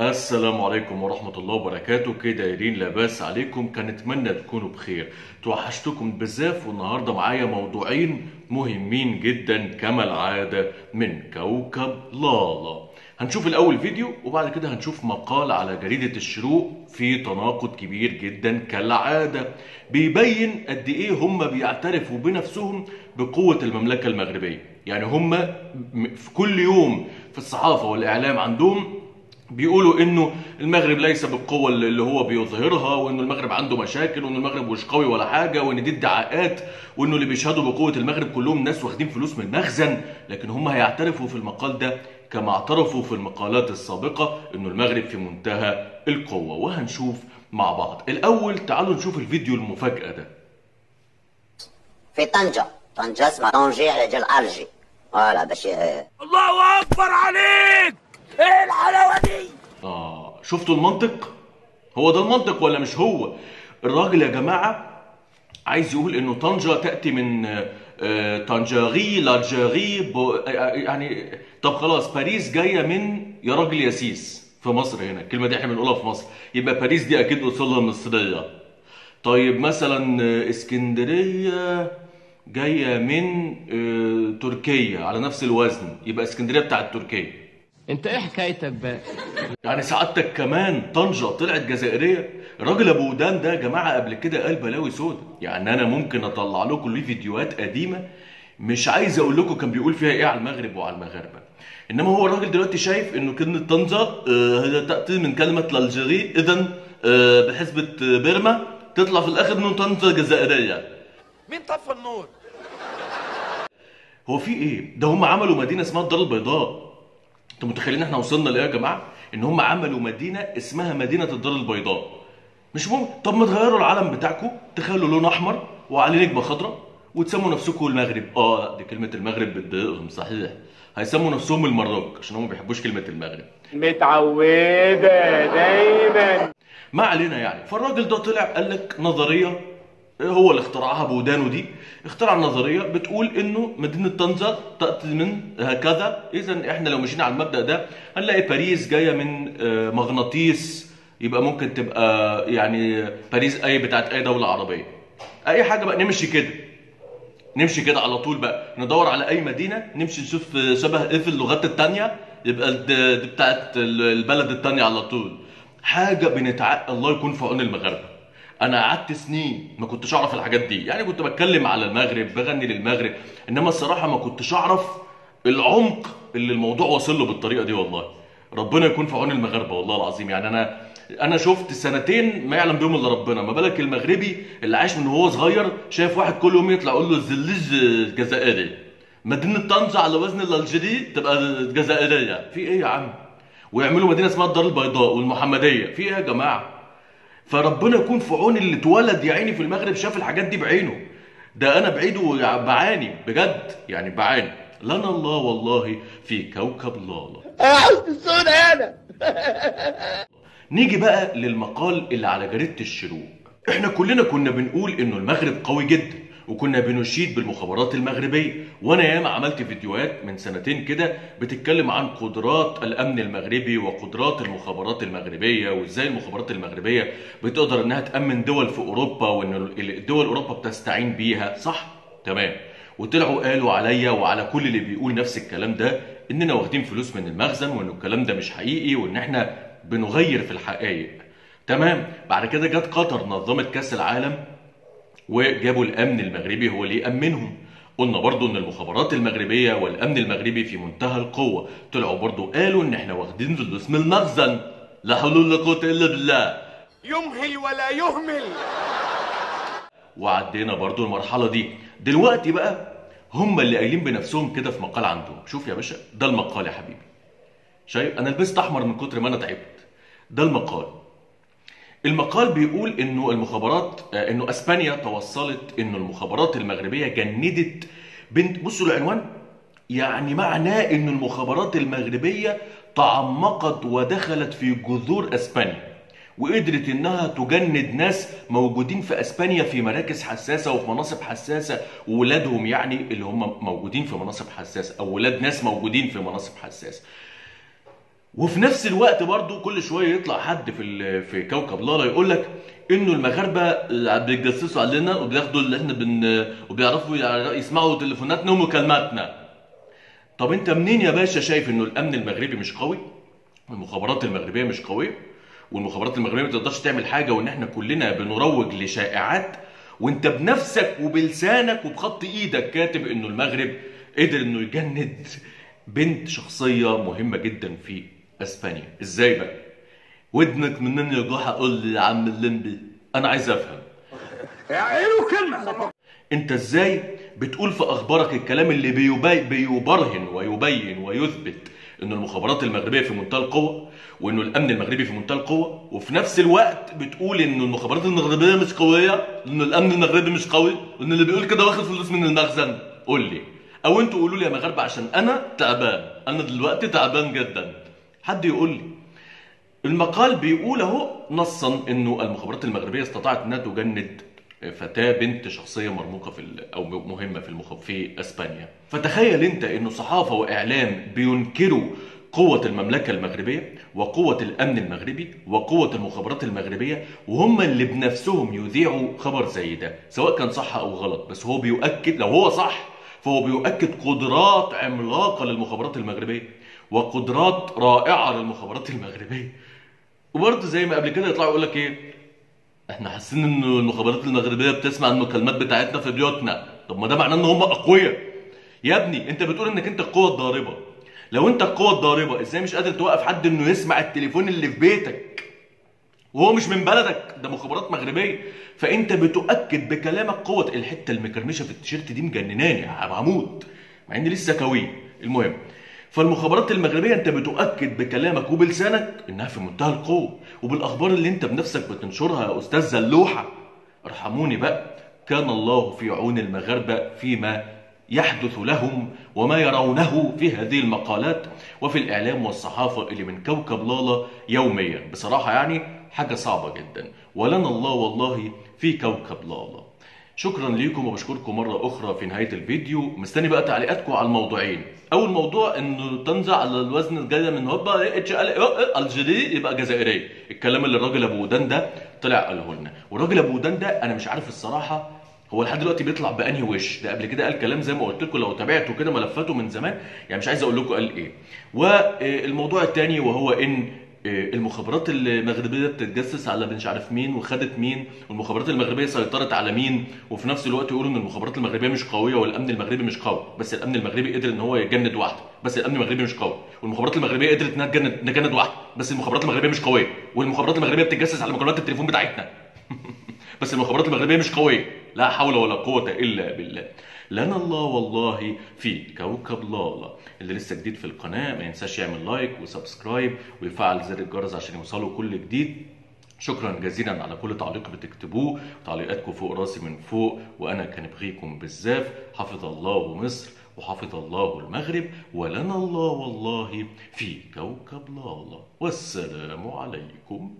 السلام عليكم ورحمة الله وبركاته. كده دايرين لاباس عليكم كان اتمنى تكونوا بخير. توحشتكم بزاف والنهاردة معايا موضوعين مهمين جدا كما العادة من كوكب لالا. هنشوف الأول فيديو وبعد كده هنشوف مقال على جريدة الشروق في تناقض كبير جدا كالعادة. بيبين قد إيه هم بيعترفوا بنفسهم بقوة المملكة المغربية. يعني هم في كل يوم في الصحافة والإعلام عندهم بيقولوا إنه المغرب ليس بالقوة اللي هو بيظهرها وإنه المغرب عنده مشاكل وإنه المغرب مش قوي ولا حاجة وإن دي ادعاءات وإنه اللي بيشهدوا بقوة المغرب كلهم ناس واخدين فلوس من المخزن. لكن هم هيعترفوا في المقال ده كما اعترفوا في المقالات السابقة إنه المغرب في منتهى القوة. وهنشوف مع بعض. الأول تعالوا نشوف الفيديو المفاجأة ده. في طنجة. طنجة اسمها طنجة على جال أرجي. فوالا باش الله أكبر عليك! إيه الحلاوة دي؟ آه شفتوا المنطق؟ هو ده المنطق ولا مش هو؟ الراجل يا جماعة عايز يقول إنه طنجة تأتي من آه، طنجاغي لارجاغي ب- آه، يعني طب خلاص باريس جاية من يا راجل يا سيس في مصر هنا. الكلمة دي إحنا بنقولها في مصر. يبقى باريس دي أكيد أصولها مصرية. طيب مثلا آه، اسكندرية جاية من تركيا على نفس الوزن. يبقى اسكندرية بتاعت تركيا. انت إيه حكايتك بقى؟ يعني سعادتك كمان طنجة طلعت جزائرية. الراجل أبو ودان ده يا جماعة قبل كده قال بلاوي سودا. يعني أنا ممكن أطلع لكم ليه فيديوهات قديمة مش عايز أقول لكم كان بيقول فيها إيه على المغرب وعلى المغاربة إنما هو الراجل دلوقتي شايف إنه كلمة طنجة آه، هي تأتي من كلمة الجزائري اذا آه، بحسبة آه، بيرما تطلع في الآخر إنه طنجة جزائرية. مين طفى النور؟ هو في إيه؟ ده هم عملوا مدينة اسمها الدار البيضاء. أنتوا متخيلين إحنا وصلنا لإيه يا جماعة؟ إن هم عملوا مدينة اسمها مدينة الدار البيضاء. مش ممكن طب ما تغيروا العلم بتاعكم تخلوا لون أحمر وعليه نجمة خضراء وتسموا نفسكم المغرب. آه دي كلمة المغرب بتضايقهم صحيح. هيسموا نفسهم المراك عشان هم ما بيحبوش كلمة المغرب. متعودة دايما ما علينا يعني فالراجل ده طلع قال لك نظرية هو اللي اخترعها بودانه دي. اخترع نظريه بتقول إنه مدينة طنجة تأتي من هكذا. اذا إحنا لو مشينا على المبدأ ده هنلاقي باريس جاية من آه، مغناطيس. يبقى ممكن تبقى يعني باريس أي بتاعت أي دولة عربية. أي حاجة بقى نمشي كده. نمشي كده على طول بقى. ندور على أي مدينة نمشي نشوف شبه إيه في اللغات التانية. يبقى دي بتاعت البلد التانية على طول. حاجة بنتع الله يكون في عون المغاربه أنا قعدت سنين ما كنتش أعرف الحاجات دي. يعني كنت بتكلم على المغرب بغني للمغرب إنما الصراحة ما كنتش أعرف العمق اللي الموضوع واصل له بالطريقة دي والله. ربنا يكون في عون المغاربة والله العظيم. يعني أنا أنا شفت سنتين ما يعلم بهم إلا ربنا. ما بالك المغربي اللي عايش من وهو صغير شايف واحد كل يوم يطلع يقول له الزليج جزائري مدينة طنجة على وزن الألجيري تبقى جزائريه في إيه يا عم؟ ويعملوا مدينة اسمها الدار البيضاء والمحمدية. في إيه يا جماعة؟ فربنا يكون في عون اللي اتولد يا عيني في المغرب شاف الحاجات دي بعينه. ده أنا بعيده بعاني بجد يعني بعاني. لنا الله والله في كوكب لالا. عاوز الصورة أنا نيجي بقى للمقال اللي على جريدة الشروق. إحنا كلنا كنا بنقول إنه المغرب قوي جدا. وكنا بنشيد بالمخابرات المغربية. وأنا ياما عملت فيديوهات من سنتين كده بتتكلم عن قدرات الأمن المغربي وقدرات المخابرات المغربية وإزاي المخابرات المغربية بتقدر إنها تأمن دول في أوروبا وإن الدول أوروبا بتستعين بيها. صح؟ تمام. وطلعوا قالوا عليا وعلى كل اللي بيقول نفس الكلام ده إننا واخدين فلوس من المخزن وإن الكلام ده مش حقيقي وإن إحنا بنغير في الحقائق. تمام. بعد كده جت قطر نظمت كأس العالم. وجابوا الأمن المغربي هو اللي يامنهم قلنا برضو إن المخابرات المغربية والأمن المغربي في منتهى القوة. طلعوا برضو قالوا إن إحنا واخدين فلوس من المخزن. لا حول ولا قوة إلا بالله. يمهل ولا يهمل. وعدينا برضو المرحلة دي. دلوقتي بقى هم اللي قايلين بنفسهم كده في مقال عندهم. شوف يا باشا ده المقال يا حبيبي. شايف؟ أنا لبست أحمر من كتر ما أنا تعبت. ده المقال. المقال بيقول إنه المخابرات آه، إنه أسبانيا توصلت إنه المخابرات المغربية جندت بنت بصوا العنوان يعني معناه ان المخابرات المغربية تعمقت ودخلت في جذور أسبانيا وقدرت إنها تجند ناس موجودين في أسبانيا في مراكز حساسة وفي مناصب حساسة وولادهم يعني اللي هم موجودين في مناصب حساسة أو ولاد ناس موجودين في مناصب حساسة. وفي نفس الوقت برضو كل شوية يطلع حد في في كوكب لالا يقول لك إنه المغاربة بيتجسسوا علينا وبياخدوا اللي إحنا بن وبيعرفوا يع- يسمعوا تليفوناتنا ومكالماتنا. طب أنت منين يا باشا شايف إنه الأمن المغربي مش قوي؟ والمخابرات المغربية مش قوية؟ والمخابرات المغربية ما تقدرش تعمل حاجة وإن إحنا كلنا بنروج لشائعات وإنت بنفسك وبلسانك وبخط إيدك كاتب إنه المغرب قدر إنه يجند بنت شخصية مهمة جدا في أسبانيا. إزاي بقى؟ ودنك منين يا جحا قول لي يا عم الليمبي. أنا عايز أفهم. اعينوا كلمة أنت إزاي بتقول في أخبارك الكلام اللي بيبي بيبرهن ويبين ويثبت ان المخابرات المغربية في منتهى القوة وإنه الأمن المغربي في منتهى القوة وفي نفس الوقت بتقول ان المخابرات المغربية مش قوية وان الأمن المغربي مش قوي وإن اللي بيقول كده واخد فلوس من المخزن. قول لي. أو أنتوا قولوا لي يا مغاربه عشان أنا تعبان. أنا دلوقتي تعبان جدا. حد يقول لي المقال بيقول أهو نصا إنه المخابرات المغربية استطاعت إنها تجند فتاة بنت شخصية مرموقة في أو مهمة في المخ... في إسبانيا. فتخيل أنت إنه صحافة وإعلام بينكروا قوة المملكة المغربية وقوة الأمن المغربي وقوة المخابرات المغربية وهم اللي بنفسهم يذيعوا خبر زي ده سواء كان صح أو غلط. بس هو بيؤكد لو هو صح فهو بيؤكد قدرات عملاقة للمخابرات المغربية. وقدرات رائعة للمخابرات المغربية. وبرضه زي ما قبل كده يطلعوا يقول لك إيه؟ إحنا حاسين ان المخابرات المغربية بتسمع المكالمات بتاعتنا في بيوتنا. طب ما ده معناه إن هم أقوياء. يا ابني أنت بتقول إنك أنت القوة الضاربة. لو أنت القوة الضاربة إزاي مش قادر توقف حد إنه يسمع التليفون اللي في بيتك؟ وهو مش من بلدك. ده مخابرات مغربية. فأنت بتؤكد بكلامك قوة. الحتة المكرمشة في التيشيرت دي مجنناني هموت مع إني لسه كوي. المهم فالمخابرات المغربية انت بتؤكد بكلامك وبلسانك انها في منتهى القوة وبالأخبار اللي انت بنفسك بتنشرها يا أستاذ زلوحة. ارحموني بقى كان الله في عون المغاربة فيما يحدث لهم وما يرونه في هذه المقالات وفي الإعلام والصحافة اللي من كوكب لالا يوميا. بصراحة يعني حاجة صعبة جدا. ولنا الله والله في كوكب لالا. شكرا ليكم وبشكركم مرة أخرى في نهاية الفيديو. مستني بقى تعليقاتكم على الموضوعين. أول موضوع إنه تنزع على الوزن الجاية من هوبا إتش إل الجيري يبقى جزائرية الكلام اللي الراجل أبو ودان ده طلع قاله لنا. والراجل أبو ودان ده أنا مش عارف الصراحة هو لحد دلوقتي بيطلع بأنهي وش. ده قبل كده قال كلام زي ما قلت لكم لو تابعتوا كده ملفاته من زمان. يعني مش عايز أقول لكم قال إيه. والموضوع الثاني وهو إن المخابرات المغربية بتتجسس على مش عارف مين وخدت مين والمخابرات المغربية سيطرت على مين وفي نفس الوقت يقولوا إن المخابرات المغربية مش قوية والأمن المغربي مش قوي بس الأمن المغربي قدر إن هو يجند واحدة بس الأمن المغربي مش قوي والمخابرات المغربية قدرت إنها تجند تجند واحدة بس المخابرات المغربية مش قوية والمخابرات المغربية بتتجسس على مكالمات التليفون بتاعتنا. بس المخابرات المغربية مش قوية. لا حول ولا قوة إلا بالله. لنا الله والله في كوكب لالا. اللي لسه جديد في القناة ما ينساش يعمل like و subscribe ويفعل زر الجرس عشان يوصله كل جديد. شكرا جزيلا على كل تعليق بتكتبوه. تعليقاتكم فوق راسي من فوق وأنا كان بغيكم بالزاف حفظ الله مصر وحفظ الله المغرب ولنا الله والله في كوكب لالا. والسلام عليكم.